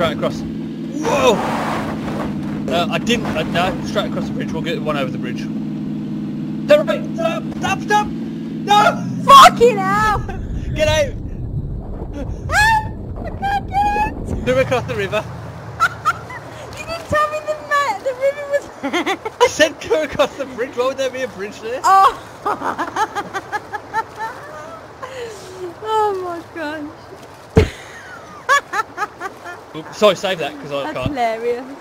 straight across. Whoa! Uh, I didn't. Uh, no, straight across the bridge. We'll get one over the bridge. Turn right. Stop! Stop! Stop! No! Fucking hell! Get out! I can't get! Swim across the river. You didn't tell me the, the river was... I said go across the bridge. Why would there be a bridge there? oh Oops, sorry, save that because I That's can't. Hilarious.